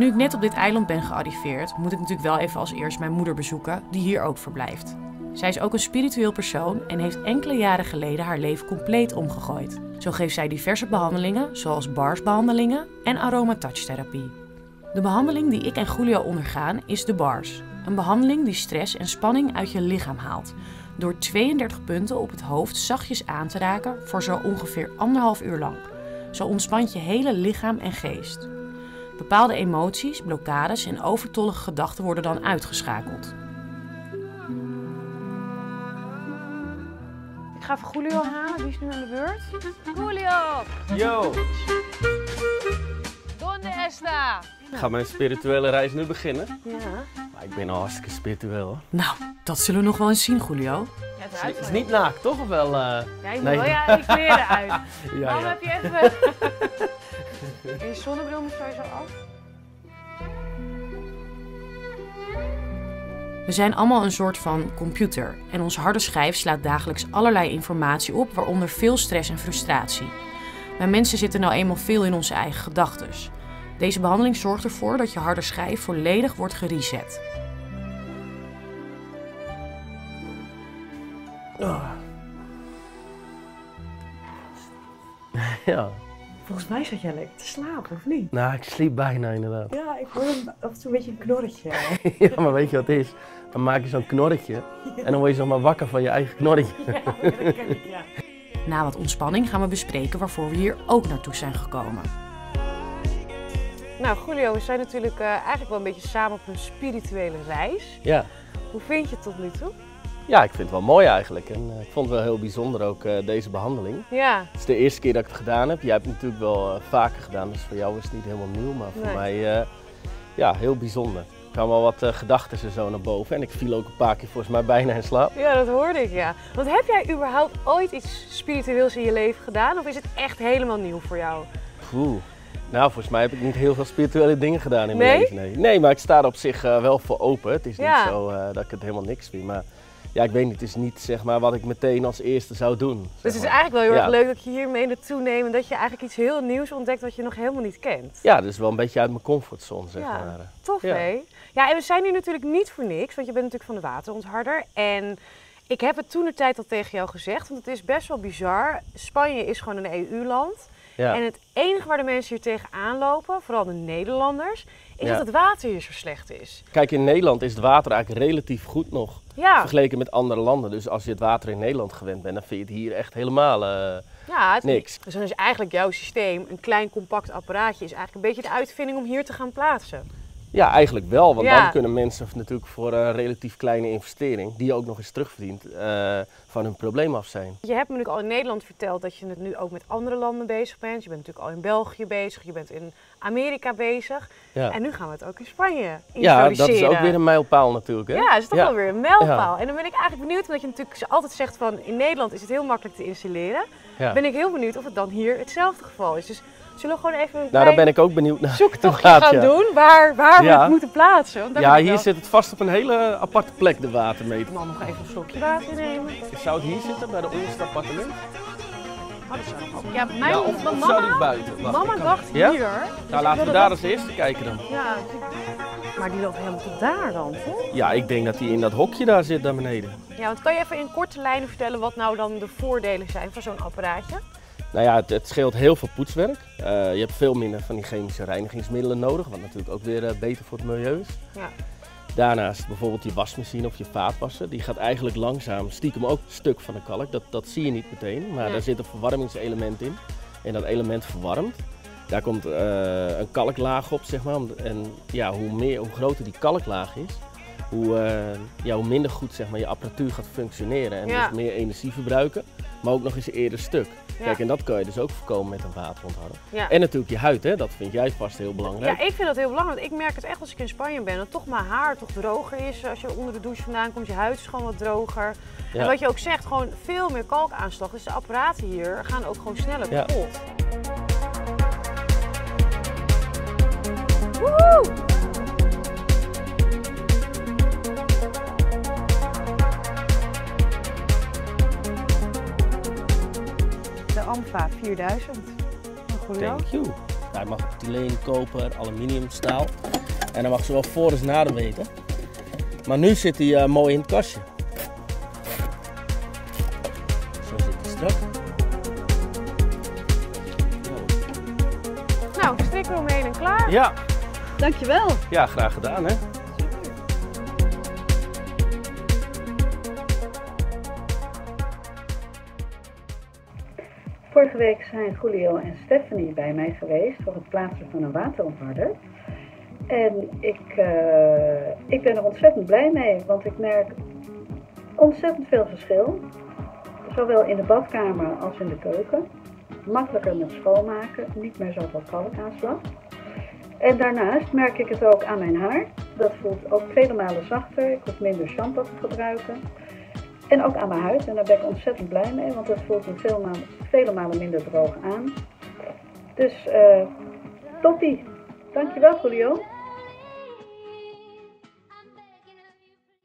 Nu ik net op dit eiland ben gearriveerd, moet ik natuurlijk wel even als eerst mijn moeder bezoeken, die hier ook verblijft. Zij is ook een spiritueel persoon en heeft enkele jaren geleden haar leven compleet omgegooid. Zo geeft zij diverse behandelingen, zoals barsbehandelingen en aromatouchtherapie. De behandeling die ik en Julio ondergaan is de bars. Een behandeling die stress en spanning uit je lichaam haalt. Door 32 punten op het hoofd zachtjes aan te raken voor zo ongeveer anderhalf uur lang. Zo ontspant je hele lichaam en geest. Bepaalde emoties, blokkades en overtollige gedachten worden dan uitgeschakeld. Ik ga even Julio halen, die is nu aan de beurt. Julio, Yo, donde está? ik ga mijn spirituele reis nu beginnen. Ja. Maar ik ben al hartstikke spiritueel hoor. Nou, dat zullen we nog wel eens zien, Julio. Ja, het is, niet naakt, toch? Of wel? eh, Ja, je Nee. wil ja die kleren uit. ja, Waarom ja. heb je even... En je zonnebril moet sowieso af. We zijn allemaal een soort van computer en onze harde schijf slaat dagelijks allerlei informatie op, waaronder veel stress en frustratie. Maar mensen zitten nou eenmaal veel in onze eigen gedachten. Deze behandeling zorgt ervoor dat je harde schijf volledig wordt gereset. ja. Volgens mij zat jij lekker te slapen, of niet? Nou, ik sliep bijna inderdaad. Ja, ik hoor een, af en toe een beetje een knorretje. ja, maar weet je wat het is? Dan maak je zo'n knorretje en dan word je zomaar wakker van je eigen knorretje. dat ken ik, ja. Na wat ontspanning gaan we bespreken waarvoor we hier ook naartoe zijn gekomen. Nou, Julio, we zijn natuurlijk eh, eigenlijk wel een beetje samen op een spirituele reis. Ja. Hoe vind je het tot nu toe? Ja, ik vind het wel mooi eigenlijk. En eh, ik vond het wel heel bijzonder ook eh, deze behandeling. Ja, Het is de eerste keer dat ik het gedaan heb. Jij hebt het natuurlijk wel eh, vaker gedaan, dus voor jou is het niet helemaal nieuw. Maar voor Nee. mij, ja, heel bijzonder. Er kwamen wel wat gedachten en zo naar boven. En ik viel ook een paar keer volgens mij bijna in slaap. ja, dat hoorde ik, ja. Want heb jij überhaupt ooit iets spiritueels in je leven gedaan? Of is het echt helemaal nieuw voor jou? Oeh. Nou, volgens mij heb ik niet heel veel spirituele dingen gedaan in Nee? mijn leven. Nee, nee maar ik sta er op zich wel voor open. Het is Ja. niet zo dat ik het helemaal niks vind. Maar ja, ik weet niet, het is niet zeg maar, wat ik meteen als eerste zou doen. zeg Dus het is eigenlijk wel heel Ja. erg leuk dat je hiermee naartoe neemt en dat je eigenlijk iets heel nieuws ontdekt wat je nog helemaal niet kent. Ja, dus wel een beetje uit mijn comfortzone, zeg Ja. maar. Tof, Ja. hè? Ja, en we zijn hier natuurlijk niet voor niks, want je bent natuurlijk van de waterontharder. En ik heb het toen de tijd al tegen jou gezegd, want het is best wel bizar. Spanje is gewoon een EU-land. Ja. En het enige waar de mensen hier tegenaan lopen, vooral de Nederlanders, is Ja. dat het water hier zo slecht is. Kijk, in Nederland is het water eigenlijk relatief goed nog. Ja, Vergeleken met andere landen. Dus als je het water in Nederland gewend bent, dan vind je het hier echt helemaal eh, ja het, niks. Dus dan is eigenlijk jouw systeem, een klein compact apparaatje, is eigenlijk een beetje de uitvinding om hier te gaan plaatsen. Ja, eigenlijk wel. Want Ja. dan kunnen mensen natuurlijk voor een relatief kleine investering, die je ook nog eens terugverdient, eh, van hun probleem af zijn. Je hebt me natuurlijk al in Nederland verteld dat je het nu ook met andere landen bezig bent. Je bent natuurlijk al in België bezig, je bent in Amerika bezig. Ja, En nu gaan we het ook in Spanje ja dat is introduceren. ook weer een mijlpaal natuurlijk. Hè? Ja, is toch Ja. wel weer een mijlpaal. En dan ben ik eigenlijk benieuwd, omdat je natuurlijk altijd zegt van in Nederland is het heel makkelijk te installeren. Ben ik heel benieuwd of het dan hier hetzelfde geval is. Dus zullen we gewoon even Nou, daar ben ik ook benieuwd naar. zoektochtje inderdaad, gaan ja. doen waar, waar we het moeten plaatsen. Want Ja, hier wel- zit het vast op een hele aparte plek, de watermeter. Dan nog even een slokje water nemen. Zou het hier zitten, bij de onderste appartement? Oh, dat zou nog ook- Ja, mijn Ja, of, of mama, zou die buiten? Wacht, mama dacht hier. Nou, laten we daar als eerste kijken dan. Ja, maar die loopt helemaal tot daar dan, toch? Ja, ik denk dat hij in dat hokje daar zit, daar beneden. Ja, want kan je even in korte lijnen vertellen wat nou dan de voordelen zijn van zo'n apparaatje? Nou ja, het, het scheelt heel veel poetswerk. Eh, je hebt veel minder van die chemische reinigingsmiddelen nodig, wat natuurlijk ook weer eh, beter voor het milieu is. Ja. Daarnaast bijvoorbeeld je wasmachine of je vaatwasser, die gaat eigenlijk langzaam stiekem ook stuk van de kalk. Dat, dat zie je niet meteen, maar daar zit een verwarmingselement in. En dat element verwarmt. Daar komt eh, een kalklaag op, zeg maar. En ja, hoe, meer, hoe groter die kalklaag is, hoe, ja, hoe minder goed zeg maar, je apparatuur gaat functioneren. En Ja. dus meer energie verbruiken, maar ook nog eens eerder stuk. Ja. Kijk, en dat kan je dus ook voorkomen met een waterontharder. Ja. En natuurlijk je huid, hè? dat vind jij vast heel belangrijk. Ja, ik vind dat heel belangrijk. Ik merk het echt als ik in Spanje ben. Dat toch mijn haar toch droger is. Als je onder de douche vandaan komt, je huid is gewoon wat droger. En wat je ook zegt, gewoon veel meer kalkaanslag. Dus de apparaten hier gaan ook gewoon sneller Ja. kapot. 4000. Een goede Thank you. Hij mag tyleen, koper, aluminium, staal. En hij mag zowel voor als na de weten. Maar nu zit hij eh, mooi in het kastje. Zo zit hij strak. Nou, strikken eromheen en klaar. Ja, Dankjewel. ja, graag gedaan hè. Vorige week zijn Julio en Stephanie bij mij geweest voor het plaatsen van een waterontharder. En ik, eh, ik ben er ontzettend blij mee, want ik merk ontzettend veel verschil. Zowel in de badkamer als in de keuken. Makkelijker met schoonmaken, niet meer zoveel kalkaanslag. En daarnaast merk ik het ook aan mijn haar. Dat voelt ook vele malen zachter. Ik hoef minder shampoo te gebruiken. En ook aan mijn huid. En daar ben ik ontzettend blij mee, want dat voelt me malen, vele malen minder droog aan. Dus eh toppie. Dankjewel Julio.